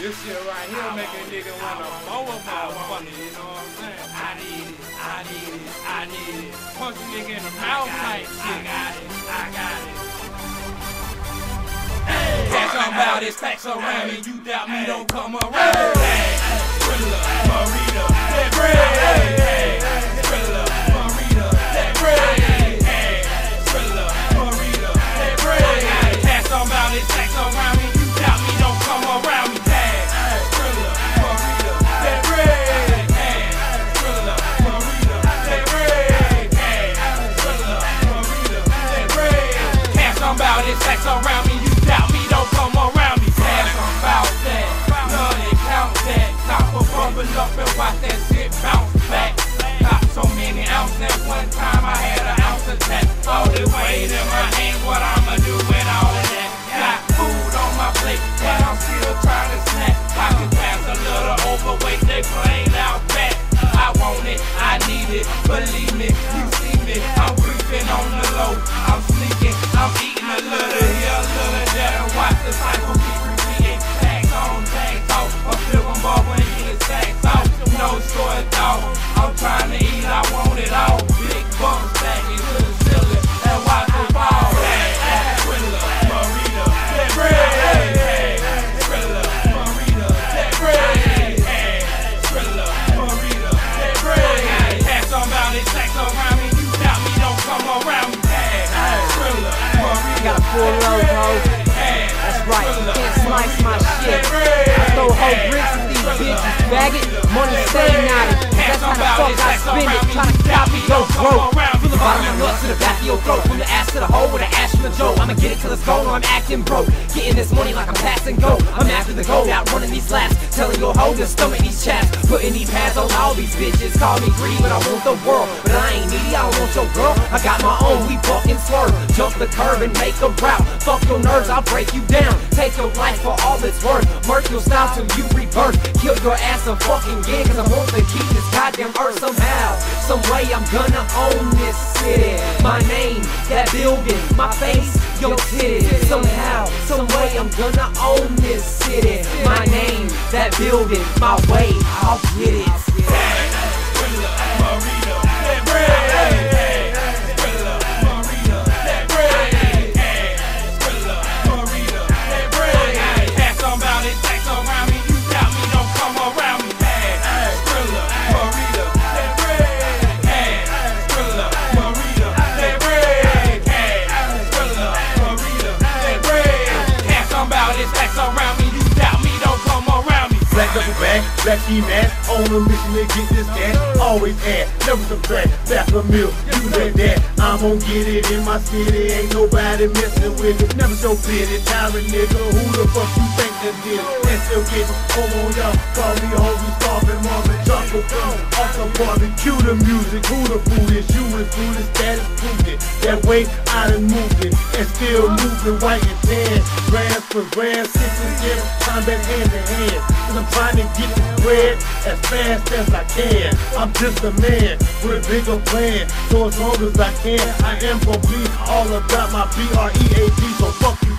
This shit right here make a nigga wanna mow a motherfucker, you know what I'm saying? I need it, I need it, I need it. Punch a nigga in the mouth type I shit. got it, I got it. Hey, Talk about this tax around me, you doubt me, don't come around. Hey, Thriller, Marita, that bread. Hey, Thriller, Marita, that bread. Hey, Thriller, Marita, that bread. Talk about this tax around me, I'm trying to eat, I want it all. Big bumps back into the ceiling, and watch the fall. Hey, hey, Thriller, Marita, that bread. Hey, hey, Thriller, Marita, that bread. Hey, Thriller, Marita, that bread. On about it, tax around me, you doubt me, don't come around me. Hey, Thriller, Marita, Got a full load, ho. Hey, That's right, you can't slice my shit. From the ass to the hole with an ash from the Joe. I'ma get it till it's gone or I'm acting broke. Getting this money like I'm passing go. I'm after the gold, out running these laps. Telling your hoe to stomach these chaps. Putting these pads on all these bitches. Call me greedy, but I want the world. But I ain't needy, I don't want your girl. I got my own, we fucking swerve. Jump the curb and make a route. Fuck your nerves, I'll break you down. Take your life for all it's worth. Murk your style till you rebirth. Kill your ass a fucking again, cause I want to keep this goddamn earth somehow. Some way I'm gonna own this city. My name, that building, my face, your titties. Somehow, some way I'm gonna own this city. My name, that building, my way, I'll get it. Double bag, black mask, on a mission to get this cash. Always add, never subtract, back a meal, you bet that. I'm gonna get it in my city, ain't nobody messing with it. Never so pity, tyrant nigga, who the fuck you think that did it? And still get it, come on y'all, call me we starving, Marvin, flow, off the barbecue the music, who the fool is, you and food is that is proven. That way I done moved it, and still moving white and tan, grams for grams, six and seven, combat hand to hand. Cause I'm trying to get the bread as fast as I can. I'm just a man with a bigger plan. So as long as I can, I am gonna be all about my B-R-E-A-T. So fuck you.